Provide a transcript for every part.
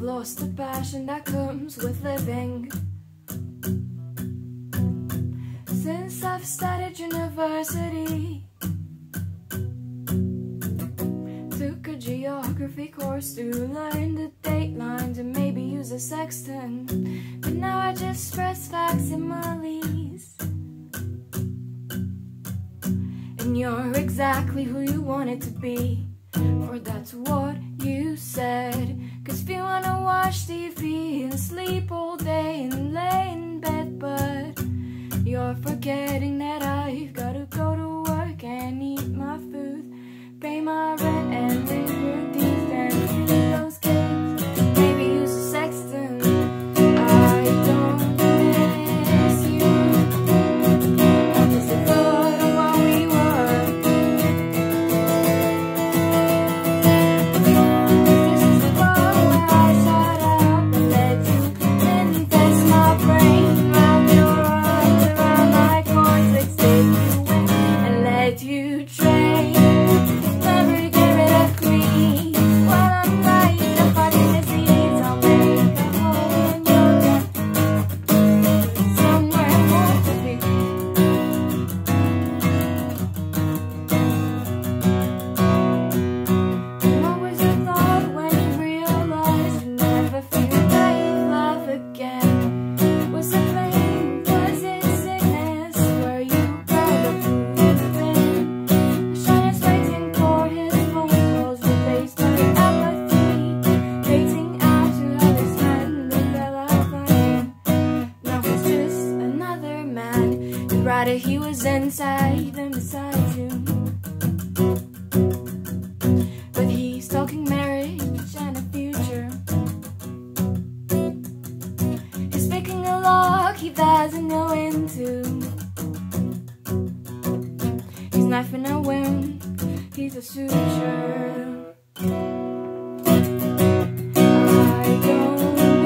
I've lost the passion that comes with living. Since I've started university, took a geography course to learn the date lines and maybe use a sextant. But now I just press facsimiles. And you're exactly who you wanted to be, for that's what you said watch TV and sleep all day and lay matter, he was inside, even beside you. But he's talking marriage and a future. He's picking a lock he doesn't go into. He's knifing a wound, he's a suture. I don't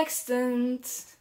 extant.